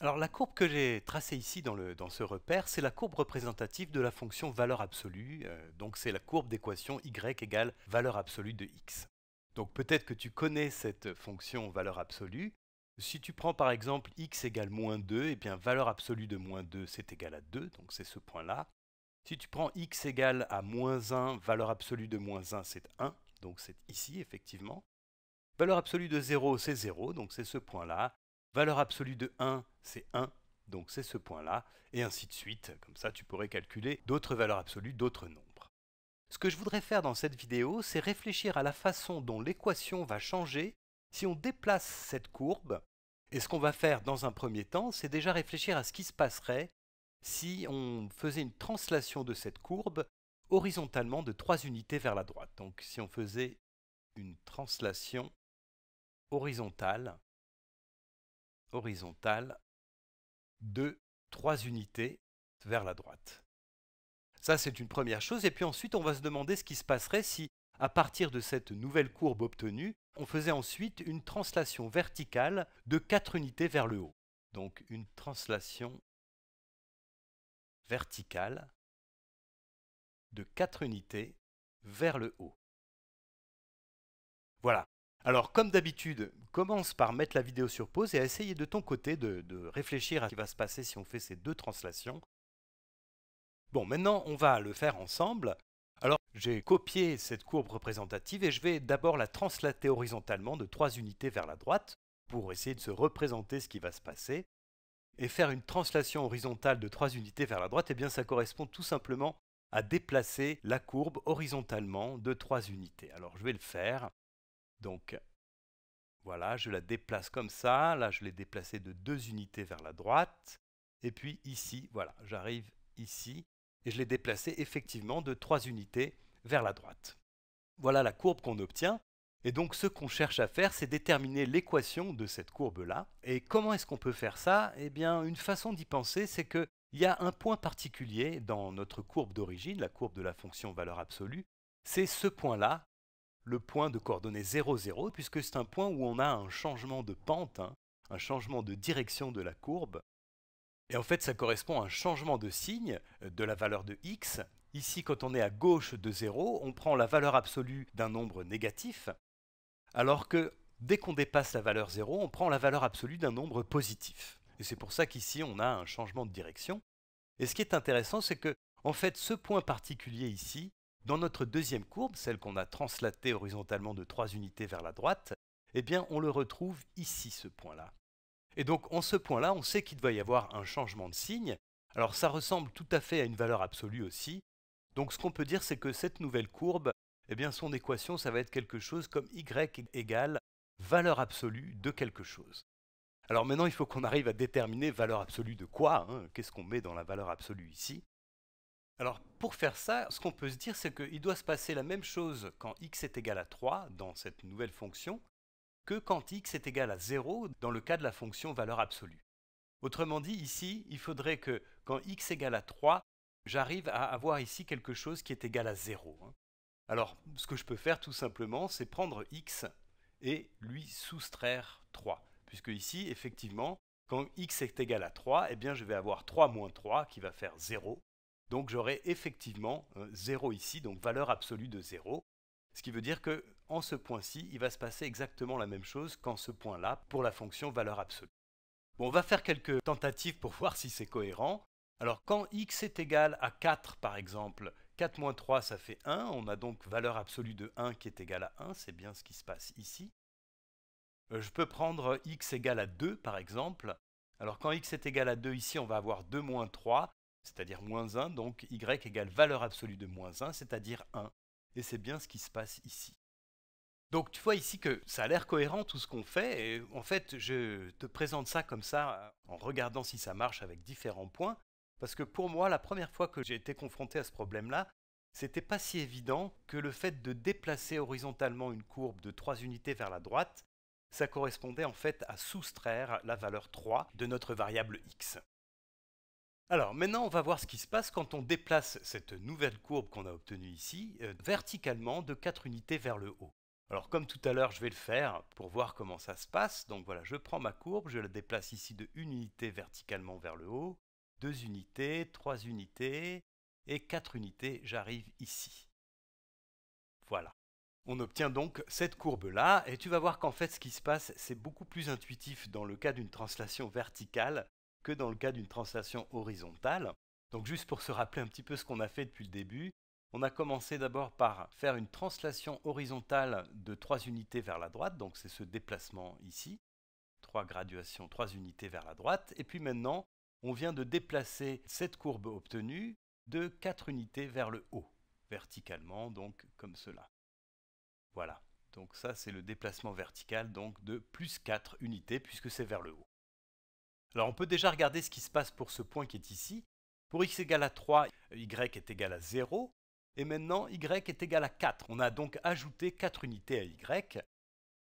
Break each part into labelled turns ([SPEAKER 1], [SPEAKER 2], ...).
[SPEAKER 1] Alors la courbe que j'ai tracée ici dans, ce repère, c'est la courbe représentative de la fonction valeur absolue. euh, donc c'est la courbe d'équation y égale valeur absolue de x. Donc peut-être que tu connais cette fonction valeur absolue. Si tu prends par exemple x égale moins 2, et bien valeur absolue de moins 2 c'est égal à 2, donc c'est ce point-là. Si tu prends x égale à moins 1, valeur absolue de moins 1 c'est 1, donc c'est ici effectivement. Valeur absolue de 0 c'est 0, donc c'est ce point-là. Valeur absolue de 1, c'est 1, donc c'est ce point-là, et ainsi de suite. Comme ça, tu pourrais calculer d'autres valeurs absolues, d'autres nombres. Ce que je voudrais faire dans cette vidéo, c'est réfléchir à la façon dont l'équation va changer si on déplace cette courbe. Et ce qu'on va faire dans un premier temps, c'est déjà réfléchir à ce qui se passerait si on faisait une translation de cette courbe horizontalement de 3 unités vers la droite. Donc si on faisait une translation horizontale horizontale de 3 unités vers la droite. Ça, c'est une première chose. Et puis ensuite, on va se demander ce qui se passerait si, à partir de cette nouvelle courbe obtenue, on faisait ensuite une translation verticale de 4 unités vers le haut. Donc une translation verticale de 4 unités vers le haut. Voilà. Alors, comme d'habitude, commence par mettre la vidéo sur pause et essayer de ton côté de, de, réfléchir à ce qui va se passer si on fait ces deux translations. Bon, maintenant, on va le faire ensemble. Alors, j'ai copié cette courbe représentative et je vais d'abord la translater horizontalement de 3 unités vers la droite pour essayer de se représenter ce qui va se passer. Et faire une translation horizontale de 3 unités vers la droite, eh bien, ça correspond tout simplement à déplacer la courbe horizontalement de 3 unités. Alors, je vais le faire. Donc voilà, je la déplace comme ça. Là, je l'ai déplacée de deux unités vers la droite. Et puis ici, voilà, j'arrive ici et je l'ai déplacée effectivement de trois unités vers la droite. Voilà la courbe qu'on obtient. Et donc ce qu'on cherche à faire, c'est déterminer l'équation de cette courbe-là. Et comment est-ce qu'on peut faire ça? Eh bien, une façon d'y penser, c'est qu'il y a un point particulier dans notre courbe d'origine, la courbe de la fonction valeur absolue. C'est ce point-là, le point de coordonnées 0, 0, puisque c'est un point où on a un changement de pente, hein, un changement de direction de la courbe. Et en fait, ça correspond à un changement de signe de la valeur de x. Ici, quand on est à gauche de 0, on prend la valeur absolue d'un nombre négatif, alors que dès qu'on dépasse la valeur 0, on prend la valeur absolue d'un nombre positif. Et c'est pour ça qu'ici, on a un changement de direction. Et ce qui est intéressant, c'est que, en fait, ce point particulier ici, dans notre deuxième courbe, celle qu'on a translatée horizontalement de 3 unités vers la droite, eh bien on le retrouve ici, ce point-là. Et donc en ce point-là, on sait qu'il doit y avoir un changement de signe. Alors ça ressemble tout à fait à une valeur absolue aussi. Donc ce qu'on peut dire, c'est que cette nouvelle courbe, eh bien son équation, ça va être quelque chose comme y égale valeur absolue de quelque chose. Alors maintenant, il faut qu'on arrive à déterminer valeur absolue de quoi hein Qu'est-ce qu'on met dans la valeur absolue ici? Alors pour faire ça, ce qu'on peut se dire, c'est qu'il doit se passer la même chose quand x est égal à 3 dans cette nouvelle fonction que quand x est égal à 0 dans le cas de la fonction valeur absolue. Autrement dit, ici, il faudrait que quand x égale à 3, j'arrive à avoir ici quelque chose qui est égal à 0. hein. Alors ce que je peux faire tout simplement, c'est prendre x et lui soustraire 3. Puisque ici, effectivement, quand x est égal à 3, eh bien je vais avoir 3 moins 3 qui va faire 0. Donc j'aurai effectivement 0 ici, donc valeur absolue de 0. Ce qui veut dire que en ce point-ci, il va se passer exactement la même chose qu'en ce point-là pour la fonction valeur absolue. On va faire quelques tentatives pour voir si c'est cohérent. Alors quand x est égal à 4 par exemple, 4 moins 3 ça fait 1, on a donc valeur absolue de 1 qui est égale à 1, c'est bien ce qui se passe ici. Euh, je peux prendre x égale à 2 par exemple. Alors quand x est égal à 2 ici, on va avoir 2 moins 3, c'est-à-dire moins 1, donc y égale valeur absolue de moins 1, c'est-à-dire 1. Et c'est bien ce qui se passe ici. Donc tu vois ici que ça a l'air cohérent tout ce qu'on fait, et en fait je te présente ça comme ça en regardant si ça marche avec différents points, parce que pour moi la première fois que j'ai été confronté à ce problème-là, c'était pas si évident que le fait de déplacer horizontalement une courbe de 3 unités vers la droite, ça correspondait en fait à soustraire la valeur 3 de notre variable x. Alors maintenant, on va voir ce qui se passe quand on déplace cette nouvelle courbe qu'on a obtenue ici euh, verticalement de 4 unités vers le haut. Alors comme tout à l'heure, je vais le faire pour voir comment ça se passe. Donc voilà, je prends ma courbe, je la déplace ici de 1 unité verticalement vers le haut, 2 unités, 3 unités et 4 unités, j'arrive ici. Voilà. On obtient donc cette courbe-là, et tu vas voir qu'en fait ce qui se passe, c'est beaucoup plus intuitif dans le cas d'une translation verticale dans le cas d'une translation horizontale. Donc juste pour se rappeler un petit peu ce qu'on a fait depuis le début, on a commencé d'abord par faire une translation horizontale de 3 unités vers la droite, donc c'est ce déplacement ici, 3 graduations, 3 unités vers la droite, et puis maintenant on vient de déplacer cette courbe obtenue de 4 unités vers le haut, verticalement, donc comme cela. Voilà, donc ça c'est le déplacement vertical donc de plus 4 unités puisque c'est vers le haut. Alors on peut déjà regarder ce qui se passe pour ce point qui est ici. Pour x égale à 3, y est égal à 0, et maintenant y est égal à 4. On a donc ajouté 4 unités à y.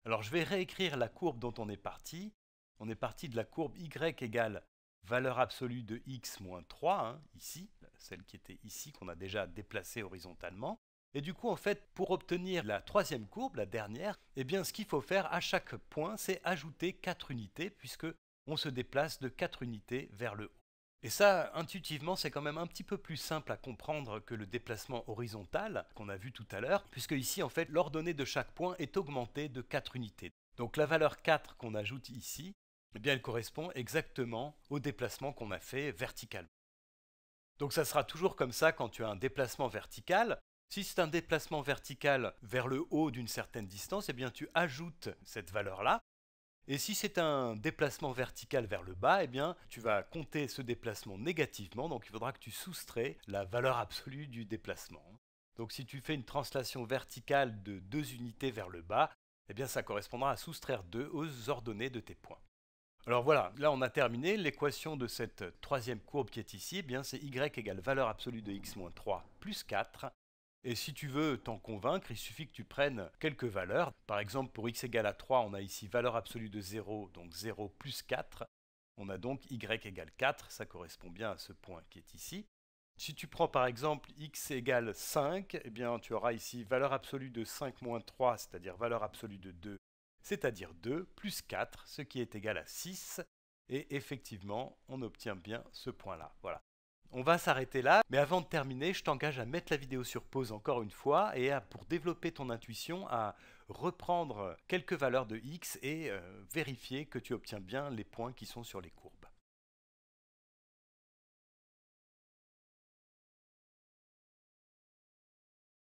[SPEAKER 1] Alors je vais réécrire la courbe dont on est parti. On est parti de la courbe y égale valeur absolue de x moins 3, hein, ici, celle qui était ici, qu'on a déjà déplacée horizontalement. Et du coup, en fait, pour obtenir la troisième courbe, la dernière, eh bien, ce qu'il faut faire à chaque point, c'est ajouter 4 unités, puisque on se déplace de 4 unités vers le haut. Et ça, intuitivement, c'est quand même un petit peu plus simple à comprendre que le déplacement horizontal qu'on a vu tout à l'heure, puisque ici, en fait, l'ordonnée de chaque point est augmentée de 4 unités. Donc la valeur 4 qu'on ajoute ici, eh bien, elle correspond exactement au déplacement qu'on a fait verticalement. Donc ça sera toujours comme ça quand tu as un déplacement vertical. Si c'est un déplacement vertical vers le haut d'une certaine distance, eh bien tu ajoutes cette valeur-là et si c'est un déplacement vertical vers le bas, eh bien, tu vas compter ce déplacement négativement, donc il faudra que tu soustrais la valeur absolue du déplacement. Donc si tu fais une translation verticale de 2 unités vers le bas, eh bien ça correspondra à soustraire 2 aux ordonnées de tes points. Alors voilà, là on a terminé. L'équation de cette troisième courbe qui est ici, eh bien c'est y égale valeur absolue de x moins 3 plus 4 et si tu veux t'en convaincre, il suffit que tu prennes quelques valeurs. Par exemple, pour x égale à 3, on a ici valeur absolue de 0, donc 0 plus 4. On a donc y égale 4, ça correspond bien à ce point qui est ici. Si tu prends par exemple x égale 5, eh bien tu auras ici valeur absolue de 5 moins 3, c'est-à-dire valeur absolue de 2, c'est-à-dire 2, plus 4, ce qui est égal à 6. Et effectivement, on obtient bien ce point-là. Voilà. On va s'arrêter là, mais avant de terminer, je t'engage à mettre la vidéo sur pause encore une fois et à, pour développer ton intuition, à reprendre quelques valeurs de x et euh, vérifier que tu obtiens bien les points qui sont sur les courbes.